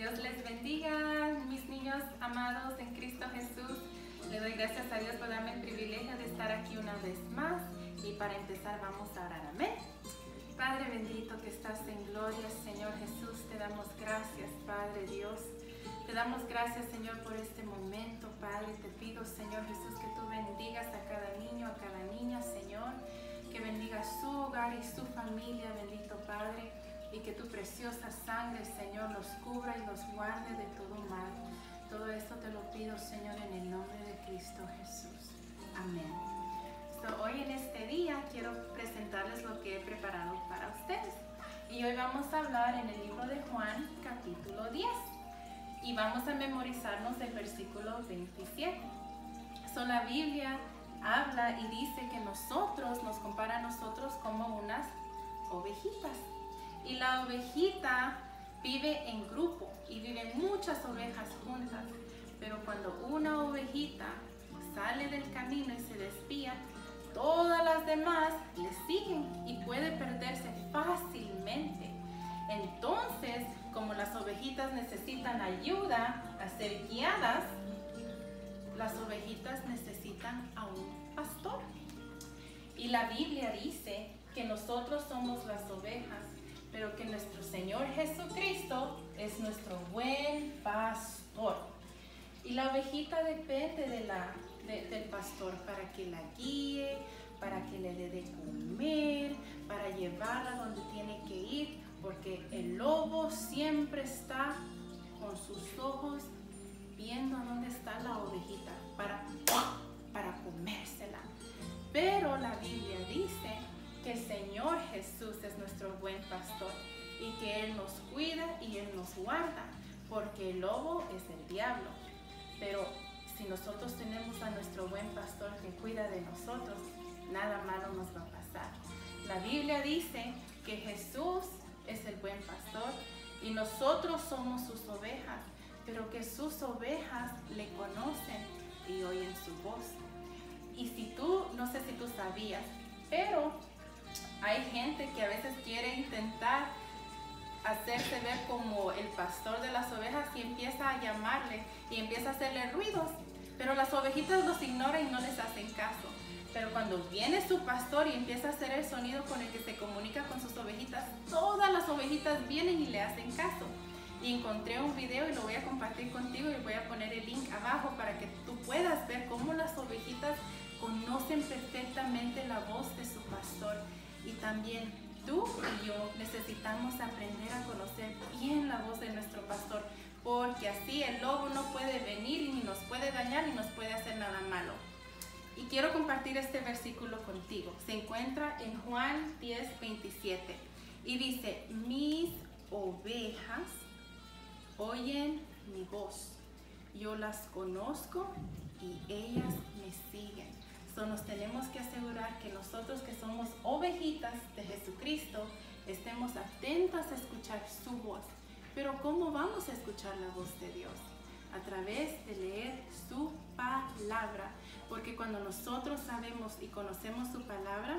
Dios les bendiga, mis niños amados en Cristo Jesús. Le doy gracias a Dios por darme el privilegio de estar aquí una vez más. Y para empezar vamos a orar. Amén. Padre bendito que estás en gloria, Señor Jesús, te damos gracias, Padre Dios. Te damos gracias, Señor, por este momento, Padre. Te pido, Señor Jesús, que tú bendigas a cada niño, a cada niña, Señor. Que bendiga su hogar y su familia, bendito Padre y que tu preciosa sangre, Señor, los cubra y los guarde de todo mal. Todo esto te lo pido, Señor, en el nombre de Cristo Jesús. Amén. hoy en este día quiero presentarles lo que he preparado para ustedes. Y hoy vamos a hablar en el libro de Juan, capítulo 10. Y vamos a memorizarnos el versículo 27. So, la Biblia habla y dice que nosotros, nos compara a nosotros como unas ovejitas. Y la ovejita vive en grupo y viven muchas ovejas juntas. Pero cuando una ovejita sale del camino y se despía, todas las demás le siguen y puede perderse fácilmente. Entonces, como las ovejitas necesitan ayuda a ser guiadas, las ovejitas necesitan a un pastor. Y la Biblia dice que nosotros somos las ovejas pero que nuestro Señor Jesucristo es nuestro buen pastor. Y la ovejita depende de la, del pastor para que la guíe, para que le dé de comer, para llevarla donde tiene que ir, porque el lobo siempre está con sus ojos viendo dónde está la ovejita para, para comérsela. Pero la Biblia dice que el Señor Jesús es nuestro buen pastor y que Él nos cuida y Él nos guarda, porque el lobo es el diablo. Pero si nosotros tenemos a nuestro buen pastor que cuida de nosotros, nada malo nos va a pasar. La Biblia dice que Jesús es el buen pastor y nosotros somos sus ovejas, pero que sus ovejas le conocen y oyen su voz. Y si tú, no sé si tú sabías, pero hay gente que a veces quiere intentar hacerse ver como el pastor de las ovejas y empieza a llamarle y empieza a hacerle ruidos, pero las ovejitas los ignoran y no les hacen caso. Pero cuando viene su pastor y empieza a hacer el sonido con el que se comunica con sus ovejitas, todas las ovejitas vienen y le hacen caso. Y encontré un video y lo voy a compartir contigo y voy a poner el link abajo para que tú puedas ver cómo las ovejitas conocen perfectamente la voz de su pastor y también tú y yo necesitamos aprender a conocer bien la voz de nuestro pastor, porque así el lobo no puede venir ni nos puede dañar ni nos puede hacer nada malo. Y quiero compartir este versículo contigo. Se encuentra en Juan 10, 27. Y dice, mis ovejas oyen mi voz. Yo las conozco y ellas me siguen nos tenemos que asegurar que nosotros que somos ovejitas de Jesucristo estemos atentas a escuchar su voz. Pero ¿cómo vamos a escuchar la voz de Dios? A través de leer su palabra. Porque cuando nosotros sabemos y conocemos su palabra,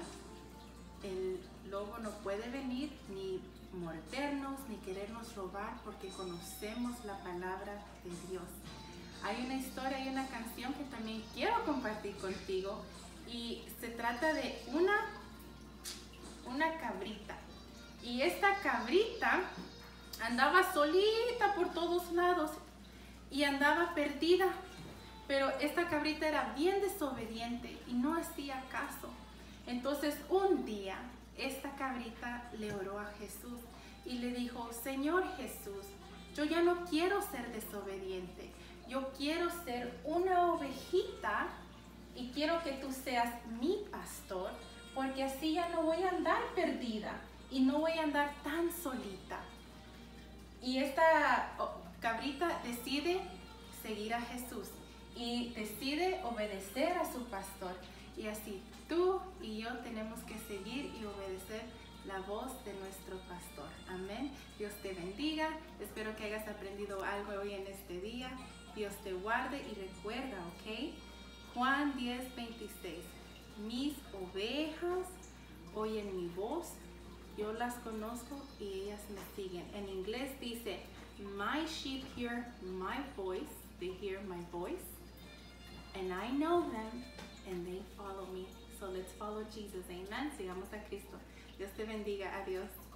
el lobo no puede venir ni mordernos ni querernos robar porque conocemos la palabra de Dios hay una historia, hay una canción que también quiero compartir contigo y se trata de una, una cabrita. Y esta cabrita andaba solita por todos lados y andaba perdida. Pero esta cabrita era bien desobediente y no hacía caso. Entonces un día esta cabrita le oró a Jesús y le dijo, Señor Jesús, yo ya no quiero ser desobediente yo quiero ser una ovejita y quiero que tú seas mi pastor, porque así ya no voy a andar perdida y no voy a andar tan solita. Y esta cabrita decide seguir a Jesús y decide obedecer a su pastor. Y así tú y yo tenemos que seguir y obedecer la voz de nuestro pastor. Amén. Dios te bendiga. Espero que hayas aprendido algo hoy en este día Dios te guarde y recuerda, ¿ok? Juan 10, 26. Mis ovejas oyen mi voz, yo las conozco y ellas me siguen. En inglés dice, My sheep hear my voice, they hear my voice, and I know them, and they follow me. So let's follow Jesus. Amen. Sigamos a Cristo. Dios te bendiga. Adiós.